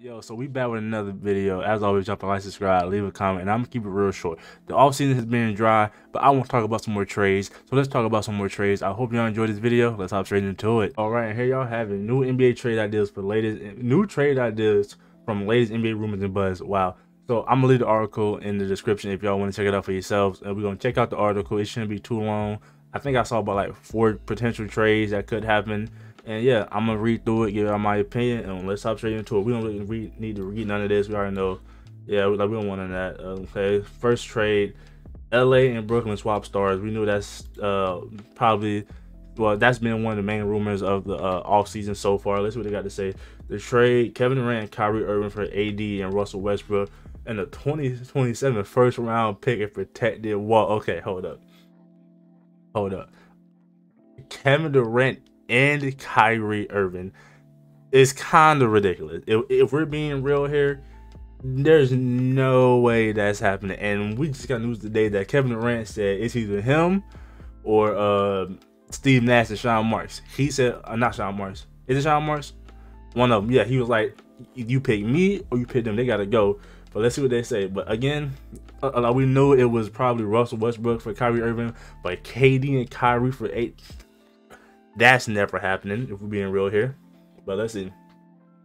Yo, so we back with another video. As always, drop a like, subscribe, leave a comment, and I'm gonna keep it real short. The off season has been dry, but I want to talk about some more trades. So let's talk about some more trades. I hope y'all enjoyed this video. Let's hop straight into it. All right, here y'all have it. New NBA trade ideas for latest, new trade ideas from latest NBA rumors and buzz. Wow. So I'm gonna leave the article in the description if y'all want to check it out for yourselves. And we're gonna check out the article. It shouldn't be too long. I think I saw about like four potential trades that could happen. And yeah, I'm gonna read through it, give out my opinion, and let's hop straight into it. We don't really need to read none of this. We already know. Yeah, we, like we don't want none of that. Okay, first trade, L.A. and Brooklyn swap stars. We knew that's uh probably well, that's been one of the main rumors of the uh, off season so far. Let's see what they got to say. The trade: Kevin Durant, Kyrie Irving for AD and Russell Westbrook, and the 2027 first round pick and protected wall. Okay, hold up, hold up. Kevin Durant and Kyrie Irving is kind of ridiculous. If, if, we're being real here, there's no way that's happening. And we just got news today that Kevin Durant said it's either him or uh, Steve Nash and Sean Marks. He said, uh, not Sean Marks. Is it Sean Marks? One of them. Yeah, he was like, you pick me or you pick them. They got to go. But let's see what they say. But again, uh, uh we knew it was probably Russell Westbrook for Kyrie Irving, but KD and Kyrie for AD that's never happening, if we're being real here. But let's see.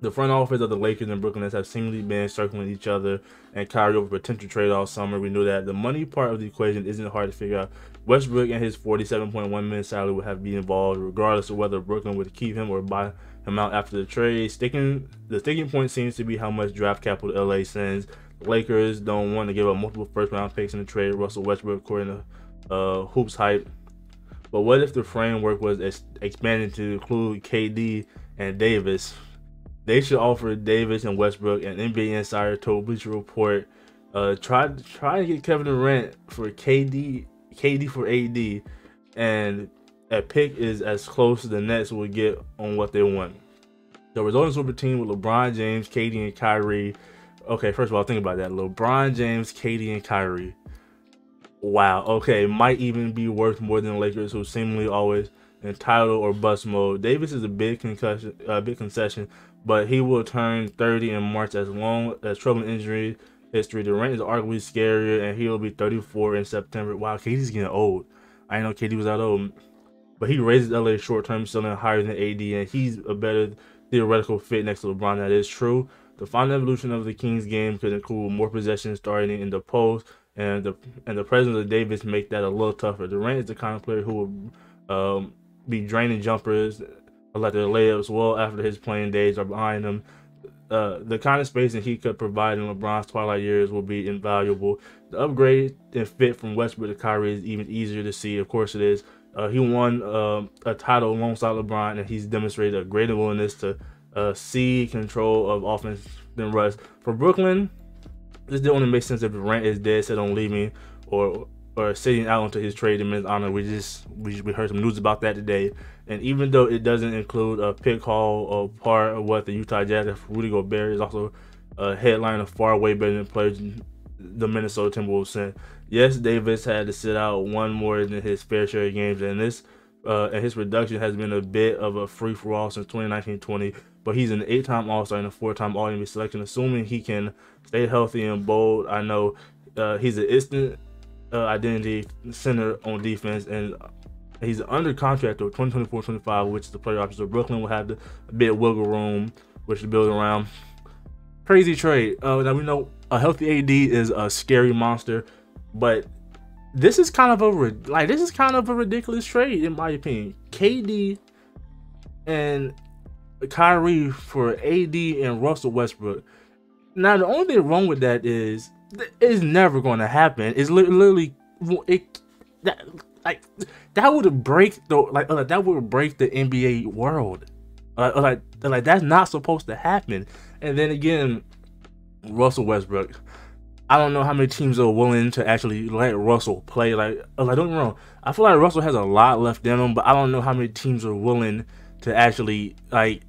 The front office of the Lakers and Brooklyn Nets have seemingly been circling each other and carry over potential trade all summer. We know that the money part of the equation isn't hard to figure out. Westbrook and his 47.1 million salary would have to be involved, regardless of whether Brooklyn would keep him or buy him out after the trade. Sticking the sticking point seems to be how much draft capital LA sends. The Lakers don't want to give up multiple first round picks in the trade. Russell Westbrook, according to uh, Hoops Hype, but what if the framework was expanded to include KD and Davis? They should offer Davis and Westbrook an NBA insider told Bleacher Report. Uh, try try to get Kevin Durant for KD, KD for AD, and a pick is as close as the Nets will get on what they want. The resulting super team with LeBron James, KD, and Kyrie. Okay, first of all, think about that. LeBron James, KD, and Kyrie wow, okay, might even be worth more than the Lakers, who seemingly always in title or bust mode. Davis is a big concussion, a big concession, but he will turn 30 in March as long as troubling injury history. Durant is arguably scarier, and he will be 34 in September. Wow, KD's getting old. I know KD was that old, but he raises LA short-term ceiling higher than AD, and he's a better theoretical fit next to LeBron. That is true. The final evolution of the Kings game could include more possessions starting in the post and the and the presence of Davis make that a little tougher. Durant is the kind of player who will um, be draining jumpers, let their layups well after his playing days are behind him. Uh, the kind of spacing he could provide in LeBron's twilight years will be invaluable. The upgrade and fit from Westbrook to Kyrie is even easier to see. Of course, it is. Uh, he won uh, a title alongside LeBron, and he's demonstrated a greater willingness to uh, see control of offense than Russ. For Brooklyn, this only makes sense if Durant is dead set on leaving or or sitting out until his trade in honor. We just we, we heard some news about that today. And even though it doesn't include a pick haul or part of what the Utah Jazz Rudy Gobert is also a headline of far way better than players the Minnesota Timberwolves sent. Yes, Davis had to sit out one more than his fair share of games, and this uh, and his production has been a bit of a free for all since 2019-20 but he's an eight-time All-Star and a four-time All-NBA selection. Assuming he can stay healthy and bold, I know uh, he's an instant uh, identity center on defense, and he's under contract of 2024-25, which is the player option. So Brooklyn will have a bit of wiggle room, which to build around. Crazy trade. Uh, now we know a healthy AD is a scary monster, but this is kind of a like this is kind of a ridiculous trade in my opinion. KD and Kyrie for AD and Russell Westbrook. Now the only thing wrong with that is it's never going to happen. It's literally it that like that would break the like uh, that would break the NBA world. Uh, like like that's not supposed to happen. And then again, Russell Westbrook. I don't know how many teams are willing to actually let Russell play. Like, like don't get me wrong. I feel like Russell has a lot left in him, but I don't know how many teams are willing to actually like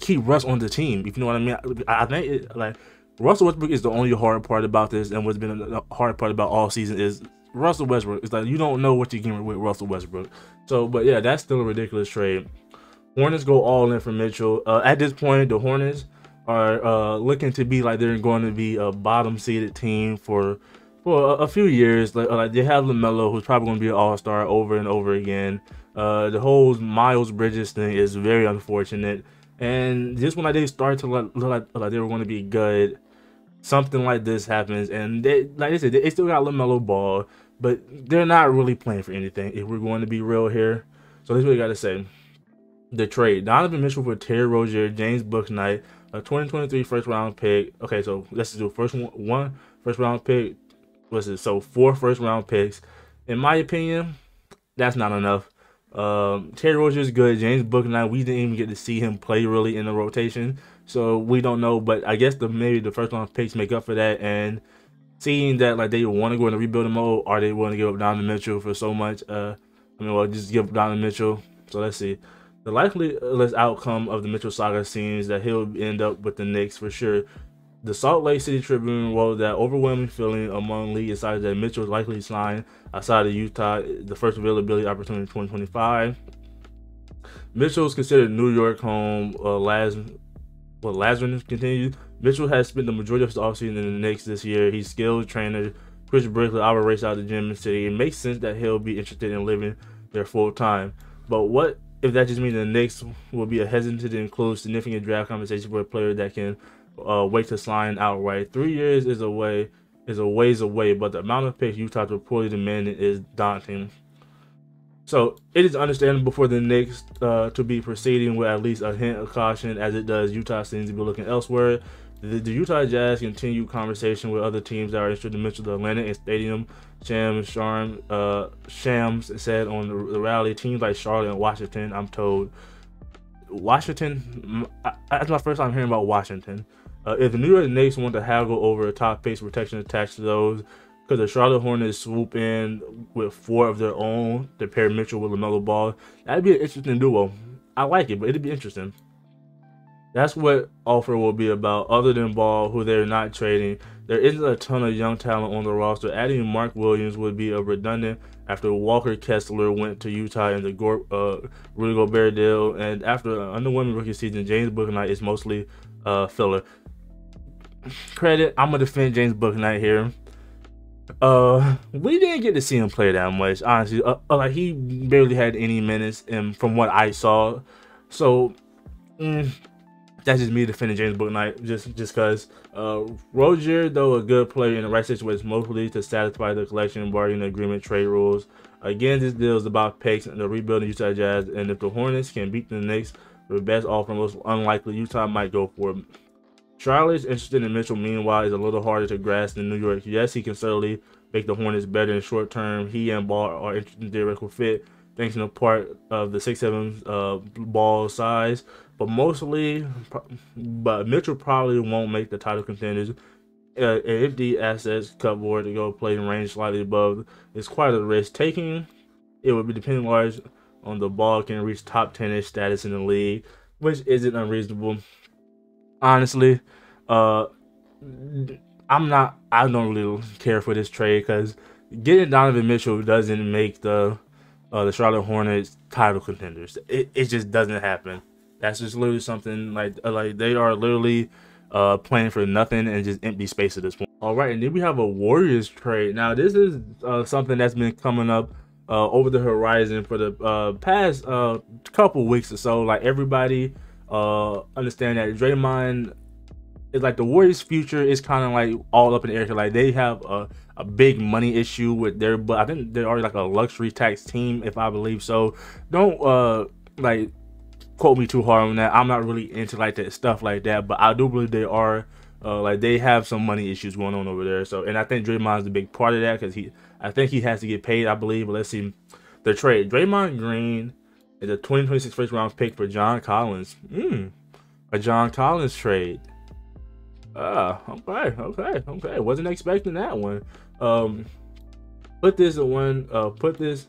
keep Russ on the team. If you know what I mean, I, think it, like Russell Westbrook is the only hard part about this, and what's been the hard part about all season is Russell Westbrook. It's like you don't know what you're getting with Russell Westbrook. So, but yeah, that's still a ridiculous trade. Hornets go all in for Mitchell. Uh, at this point, the Hornets are uh, looking to be like they're going to be a bottom seeded team for for a, a few years. Like, like, they have LaMelo, who's probably going to be an All Star over and over again. Uh, the whole Miles Bridges thing is very unfortunate, and just when like, they start to look, look like, like they were going to be good, something like this happens, and they like I said, they still got LaMelo Ball, but they're not really playing for anything. If we're going to be real here, so this is what you got to say. The trade: Donovan Mitchell for Terry Rozier, James Bouknight, a 2023 first round pick. Okay, so let's do first one, one first round pick. What's it? So four first round picks. In my opinion, that's not enough. Um, Terry Rozier is good. James Bouknight, we didn't even get to see him play really in the rotation, so we don't know. But I guess the maybe the first round picks make up for that. And seeing that like they want to go in the rebuilding mode, are they willing to give up Donovan Mitchell for so much. Uh, I mean, well, just give up Donovan Mitchell. So let's see. The likeliest outcome of the Mitchell saga seems that he'll end up with the Knicks for sure. The Salt Lake City Tribune wrote that overwhelming feeling among league insiders that Mitchell is likely to sign outside of Utah, the first availability opportunity in 2025. Mitchell is considered New York home. Uh, Laz, well, Lazarus continued. Mitchell has spent the majority of his offseason in the Knicks this year. He's skilled trainer. Chris Brickley operates out of the gym in the city. It makes sense that he'll be interested in living there full time. But what if that just means the Knicks will be a hesitant to include significant draft compensation for a player that can uh, wait to sign outright. Three years is a way is a ways away, but the amount of picks Utah reportedly demanding is daunting. So it is understandable for the Knicks uh, to be proceeding with at least a hint of caution, as it does Utah seems to be looking elsewhere. The, the Utah Jazz continue conversation with other teams that are interested in Mitchell, the Atlanta and Stadium. Sham Sharm, uh, Shams said on the, rally, teams like Charlotte and Washington, I'm told, Washington, that's my first time hearing about Washington. Uh, if the New York Knicks want to haggle over a top face protection attached to those, because the Charlotte Hornets swoop in with four of their own to pair Mitchell with LaMelo Ball? That'd be an interesting duo. I like it, but it'd be interesting. That's what offer will be about. Other than Ball, who they're not trading, there isn't a ton of young talent on the roster. Adding Mark Williams would be a redundant after Walker Kessler went to Utah in the Go- uh, Rudy Gobert deal, and after an underwhelming rookie season, James Bouknight is mostly uh, filler credit, I'm gonna defend James Bouknight here. Uh, we didn't get to see him play that much, honestly. Uh, uh, like he barely had any minutes, and from what I saw, so mm, that's just me defending James Bouknight, just just because. Uh, though a good player in the right situation, mostly to satisfy the collective bargaining agreement trade rules. Again, this deal is about picks and the rebuilding Utah Jazz, and if the Hornets can beat the Knicks, the best offer, most unlikely, Utah might go for it. Charlotte's interested in Mitchell, meanwhile, is a little harder to grasp than New York. Yes, he can certainly make the Hornets better in short term. He and Ball are interesting theoretical fit, thanks in part of the six seven uh, ball size. But mostly, but Mitchell probably won't make the title contenders. Uh, if the assets cut board to go play in range slightly above, it's quite a risk taking. It would be depending large on the ball can reach top 10 ish status in the league, which isn't unreasonable honestly. Uh, I'm not. I don't really care for this trade because getting Donovan Mitchell doesn't make the uh, the Charlotte Hornets title contenders. It it just doesn't happen. That's just literally something like uh, like they are literally uh, playing for nothing and just empty space at this point. All right, and then we have a Warriors trade. Now this is uh, something that's been coming up uh, over the horizon for the uh, past uh, couple weeks or so. Like everybody uh, understand that Draymond is like the Warriors' future is kind of like all up in the air. Like they have a, a big money issue with their, but I think they're already like a luxury tax team, if I believe so. Don't uh like quote me too hard on that. I'm not really into like that stuff like that, but I do believe they are. Uh, like they have some money issues going on over there. So, and I think Draymond's a big part of that because he, I think he has to get paid. I believe. But let's see, the trade: Draymond Green is a 2026 first round pick for John Collins. Hmm, a John Collins trade. Ah, uh, okay, okay, okay. Wasn't expecting that one. Um, put this in one. Uh, put this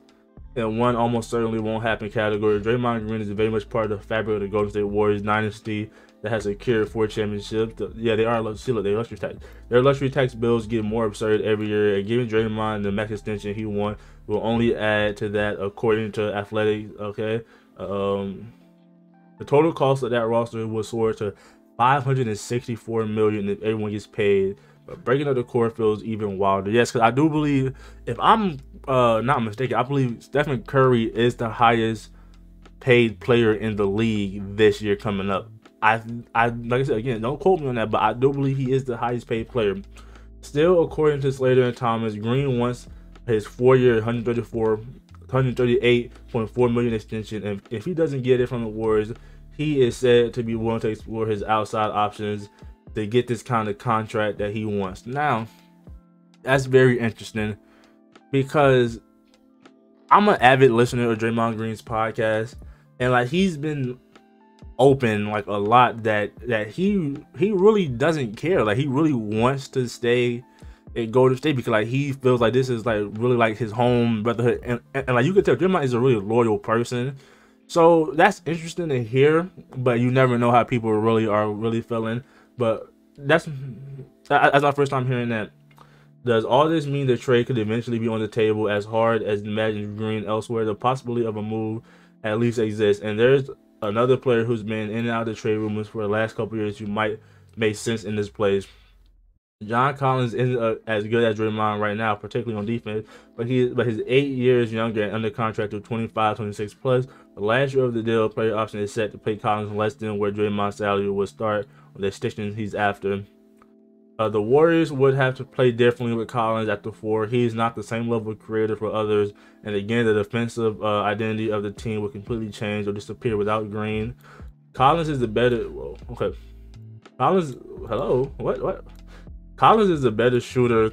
in one almost certainly won't happen category. Draymond Green is very much part of the fabric of the Golden State Warriors dynasty that has secured four championships. Yeah, they are still they luxury tax. Their luxury tax bills get more absurd every year, and giving Draymond the max extension he won will only add to that, according to Athletic. Okay, um, the total cost of that roster will soar to 564 million if everyone gets paid. But breaking up the core feels even wilder. Yes, because I do believe, if I'm uh, not mistaken, I believe Stephen Curry is the highest paid player in the league this year coming up. I, I like I said again, don't quote me on that, but I do believe he is the highest paid player. Still, according to Slater and Thomas, Green wants his four-year, 134, 138.4 million extension, and if he doesn't get it from the Warriors, he is said to be willing to explore his outside options to get this kind of contract that he wants. Now, that's very interesting because I'm an avid listener of Draymond Green's podcast, and like he's been open like a lot that that he he really doesn't care. Like he really wants to stay at Golden State because like he feels like this is like really like his home brotherhood, and, and, and like you can tell Draymond is a really loyal person. So that's interesting to hear, but you never know how people really are really feeling. But that's that's my first time hearing that. Does all this mean the trade could eventually be on the table as hard as Imagine Green elsewhere? The possibility of a move at least exists, and there's another player who's been in and out of the trade rumors for the last couple years who might make sense in this place. John Collins isn't uh, as good as Draymond right now, particularly on defense, but he but he's eight years younger and under contract of 25, 26 plus. The last year of the deal, player option is set to pay Collins less than where Draymond's salary would start the extension he's after. Uh, the Warriors would have to play differently with Collins at the four. He's not the same level of creator for others, and again, the defensive uh, identity of the team would completely change or disappear without Green. Collins is the better. Whoa, okay. Collins, hello, what, what? Collins is a better shooter,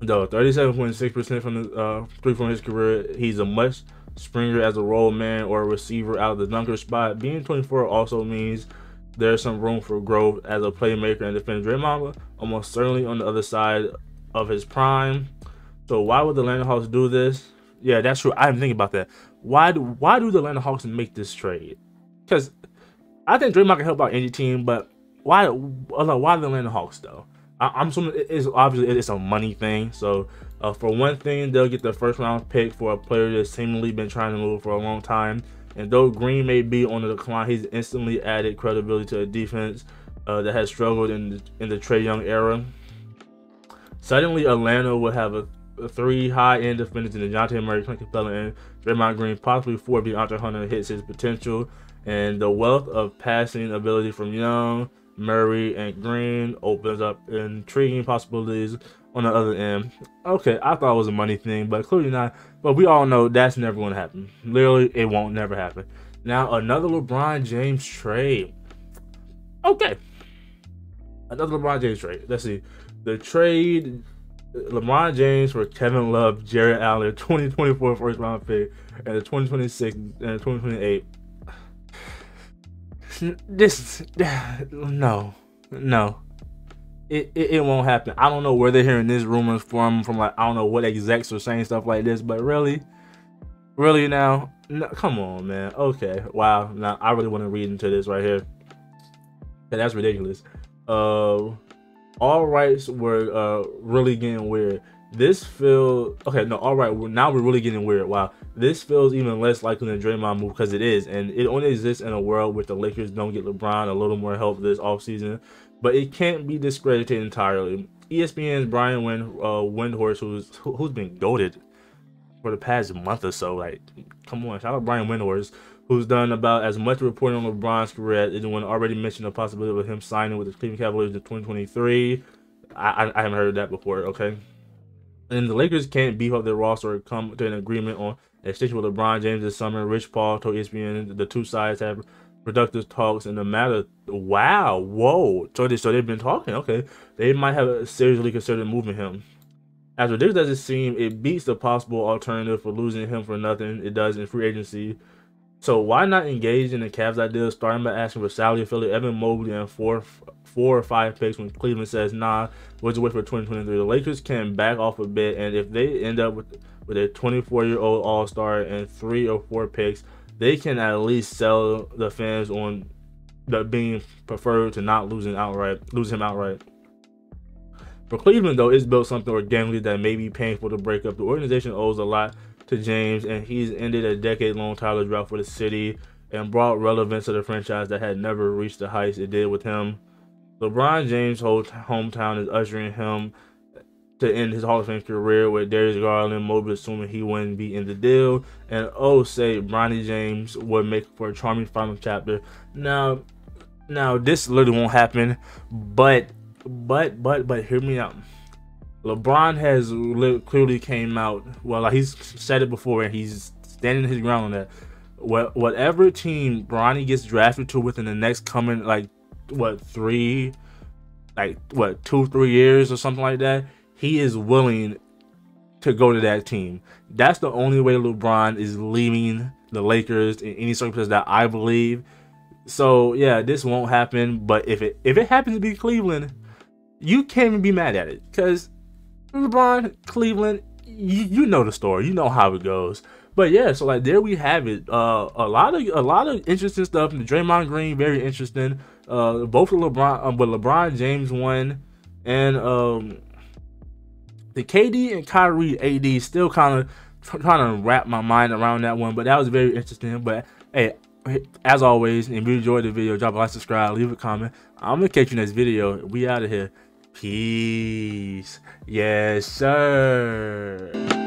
though. 37.6% from the uh, three from his career. He's a much springer as a roll man or a receiver out of the dunker spot. Being 24 also means there's some room for growth as a playmaker and defender. Draymond almost certainly on the other side of his prime. So why would the Atlanta Hawks do this? Yeah, that's true. I didn't think about that. Why do why do the Atlanta Hawks make this trade? Because I think Draymond can help out any team, but why why the Atlanta Hawks though? I, am assuming it's obviously it's a money thing. So uh, for one thing, they'll get the first round pick for a player that's seemingly been trying to move for a long time. And though Green may be on the decline, he's instantly added credibility to a defense uh, that has struggled in the, in the Trae Young era. Suddenly, Atlanta will have a, a three high-end defenders in Dejounte Murray, Clint Capela, and Draymond Green, possibly four if DeAndre Hunter hits his potential. And the wealth of passing ability from Young, Murray, and Green opens up intriguing possibilities on the other end. Okay, I thought it was a money thing, but clearly not. But we all know that's never going to happen. Literally, it won't never happen. Now, another LeBron James trade. Okay. Another LeBron James trade. Let's see. The trade LeBron James for Kevin Love, Jarrett Allen, 2024 first round pick, and the 2026 and 2028 this no no it, it, it won't happen i don't know where they're hearing this rumors from from like i don't know what execs are saying stuff like this but really really now no, come on man okay wow now i really want to read into this right here that's ridiculous uh all rights were uh really getting weird this feels okay. No, all right. Now we're really getting weird. Wow, this feels even less likely than Draymond move because it is, and it only exists in a world where the Lakers don't get LeBron a little more help this offseason. But it can't be discredited entirely. ESPN's Brian Wind, uh, Windhorst, who's who, who's been goaded for the past month or so. Like, come on, shout out Brian Windhorst, who's done about as much reporting on LeBron's career as anyone already mentioned the possibility of him signing with the Cleveland Cavaliers in 2023. I, I, I haven't heard that before. Okay. And the Lakers can't beef up their roster or come to an agreement on extension with LeBron James this summer. Rich Paul told ESPN the two sides have productive talks in the matter. Wow, whoa. So, they, so they've been talking. Okay. They might have seriously considered moving him. As ridiculous as it seems, it beats the possible alternative for losing him for nothing it does in free agency. So why not engage in the Cavs idea, starting by asking for Sally Philly, Evan Mobley, and four, four or five picks when Cleveland says nah, we'll just wait for 2023. The Lakers can back off a bit, and if they end up with with a 24 year old All Star and three or four picks, they can at least sell the fans on the being preferred to not losing outright, lose him outright. For Cleveland, though, it's built something organically that may be painful to break up. The organization owes a lot to James, and he's ended a decade long title drought for the city. and brought relevance to the franchise that had never reached the heights it did with him. LeBron James' whole hometown is ushering him to end his Hall of Fame career with Darius Garland, Mobley assuming he wouldn't be in the deal, and oh say Bronny James would make for a charming final chapter. Now, now this literally won't happen, but but but but hear me out. LeBron has clearly came out well. Like he's said it before, and he's standing his ground on that. What whatever team Bronny gets drafted to within the next coming like what three, like what two three years or something like that he is willing to go to that team. That's the only way LeBron is leaving the Lakers in any circumstance that I believe. So yeah, this won't happen. But if it if it happens to be Cleveland, you can't even be mad at it because LeBron, Cleveland, you, you know the story. You know how it goes. But yeah, so like there we have it. Uh, a lot of a lot of interesting stuff. And Draymond Green, very interesting. Uh, both LeBron, uh, but LeBron James won, and um, the KD and Kyrie AD still kind of trying to wrap my mind around that one, but that was very interesting. But hey, as always, if you enjoyed the video, drop a like, subscribe, leave a comment. I'm gonna catch you next video. We out of here. Peace. Yes, sir.